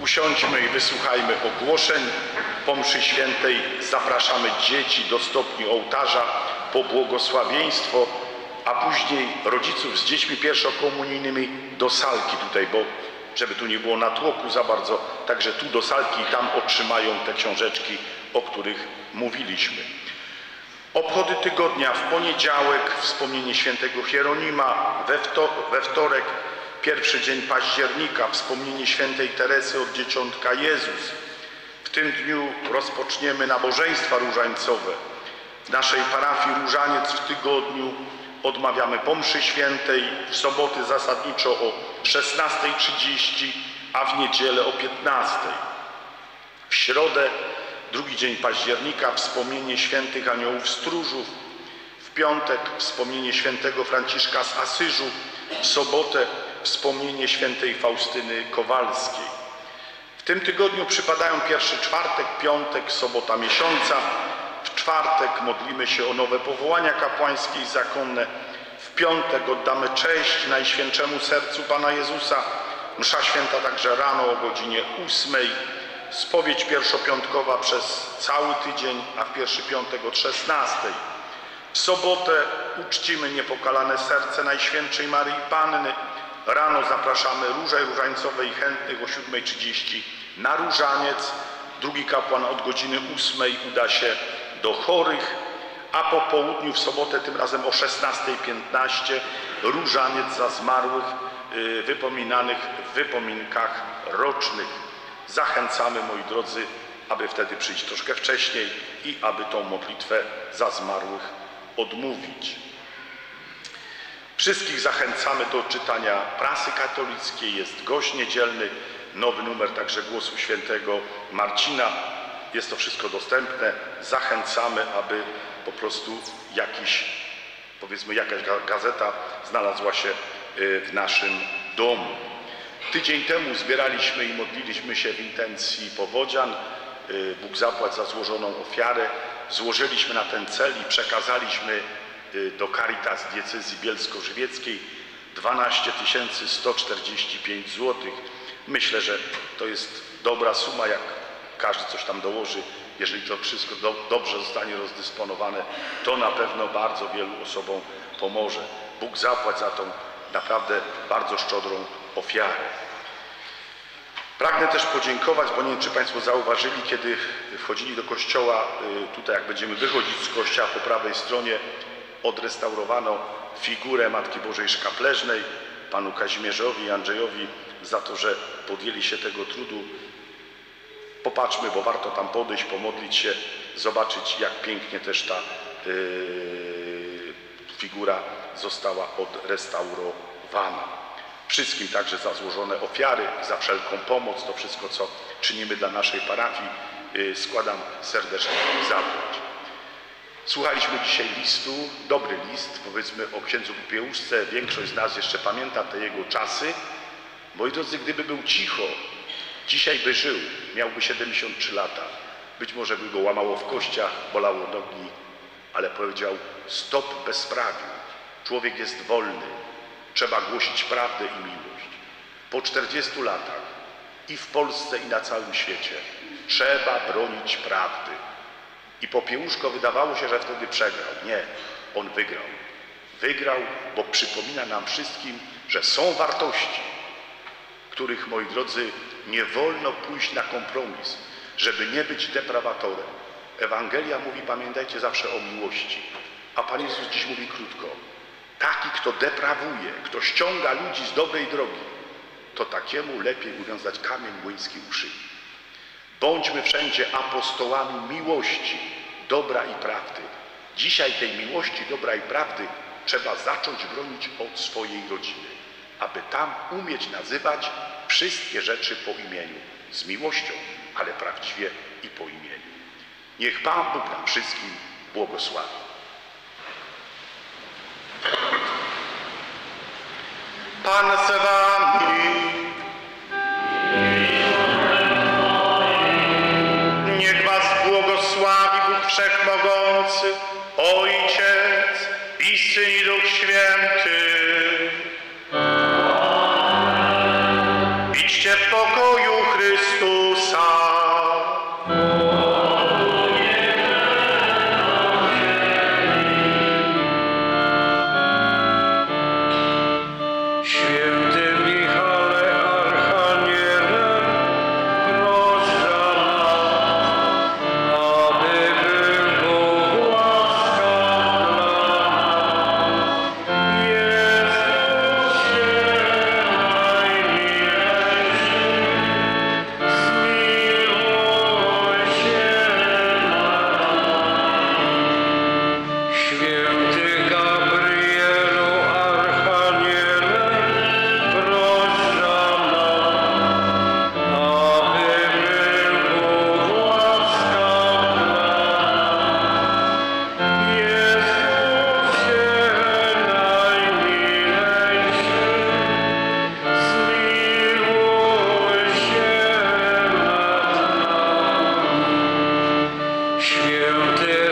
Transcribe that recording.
Usiądźmy i wysłuchajmy ogłoszeń. Po mszy świętej zapraszamy dzieci do stopni ołtarza po błogosławieństwo, a później rodziców z dziećmi pierwszokomunijnymi do salki tutaj, bo żeby tu nie było natłoku za bardzo, także tu do salki i tam otrzymają te książeczki, o których mówiliśmy. Obchody tygodnia w poniedziałek wspomnienie świętego Hieronima, we, we wtorek pierwszy dzień października wspomnienie świętej Teresy od Dzieciątka Jezus. W tym dniu rozpoczniemy nabożeństwa różańcowe. W naszej parafii Różaniec w tygodniu odmawiamy pomszy świętej, w soboty zasadniczo o 16.30, a w niedzielę o 15.00. W środę drugi dzień października wspomnienie świętych aniołów stróżów, w piątek wspomnienie świętego Franciszka z Asyżu, w sobotę wspomnienie świętej Faustyny Kowalskiej. W tym tygodniu przypadają pierwszy czwartek, piątek, sobota miesiąca. W czwartek modlimy się o nowe powołania kapłańskie i zakonne. W piątek oddamy cześć Najświętszemu Sercu Pana Jezusa. Msza święta także rano o godzinie ósmej. Spowiedź pierwszopiątkowa przez cały tydzień, a w pierwszy piątek od 16. W sobotę uczcimy niepokalane serce Najświętszej Maryi Panny. Rano zapraszamy róże różańcowe i chętnych o 7.30 na różaniec. Drugi kapłan od godziny 8 uda się do chorych, a po południu w sobotę, tym razem o 16.15 różaniec za zmarłych y, wypominanych w wypominkach rocznych. Zachęcamy, moi drodzy, aby wtedy przyjść troszkę wcześniej i aby tą modlitwę za zmarłych odmówić. Wszystkich zachęcamy do czytania prasy katolickiej. Jest gość niedzielny, nowy numer także Głosu Świętego Marcina. Jest to wszystko dostępne. Zachęcamy, aby po prostu jakiś, powiedzmy jakaś gazeta znalazła się y, w naszym domu. Tydzień temu zbieraliśmy i modliliśmy się w intencji powodzian. Y, Bóg zapłać za złożoną ofiarę. Złożyliśmy na ten cel i przekazaliśmy do Caritas diecezji bielsko-żywieckiej 12 145 zł. Myślę, że to jest dobra suma, jak każdy coś tam dołoży. Jeżeli to wszystko do, dobrze zostanie rozdysponowane, to na pewno bardzo wielu osobom pomoże. Bóg zapłać za tą naprawdę bardzo szczodrą ofiarę. Pragnę też podziękować, bo nie wiem, czy Państwo zauważyli, kiedy wchodzili do kościoła, y, tutaj jak będziemy wychodzić z kościoła po prawej stronie, odrestaurowano figurę Matki Bożej Szkapleżnej, panu Kazimierzowi i Andrzejowi za to, że podjęli się tego trudu. Popatrzmy, bo warto tam podejść, pomodlić się, zobaczyć, jak pięknie też ta yy, figura została odrestaurowana. Wszystkim także za złożone ofiary, za wszelką pomoc, to wszystko, co czynimy dla naszej parafii, yy, składam serdecznie zapłać. Słuchaliśmy dzisiaj listu, dobry list, powiedzmy o księdzu Popiełuszce. Większość z nas jeszcze pamięta te jego czasy. Moi drodzy, gdyby był cicho, dzisiaj by żył, miałby 73 lata. Być może by go łamało w kościach, bolało nogi, ale powiedział stop bezprawiu. Człowiek jest wolny, trzeba głosić prawdę i miłość. Po 40 latach i w Polsce i na całym świecie trzeba bronić prawdy. I Popiełuszko wydawało się, że wtedy przegrał. Nie, on wygrał. Wygrał, bo przypomina nam wszystkim, że są wartości, których, moi drodzy, nie wolno pójść na kompromis, żeby nie być deprawatorem. Ewangelia mówi, pamiętajcie zawsze o miłości, a Pan Jezus dziś mówi krótko. Taki, kto deprawuje, kto ściąga ludzi z dobrej drogi, to takiemu lepiej uwiązać kamień młyński u szyi. Bądźmy wszędzie apostołami miłości, dobra i prawdy. Dzisiaj tej miłości, dobra i prawdy trzeba zacząć bronić od swojej rodziny, aby tam umieć nazywać wszystkie rzeczy po imieniu, z miłością, ale prawdziwie i po imieniu. Niech Pan Bóg nam wszystkim błogosławi. Pan. Krishna. Święty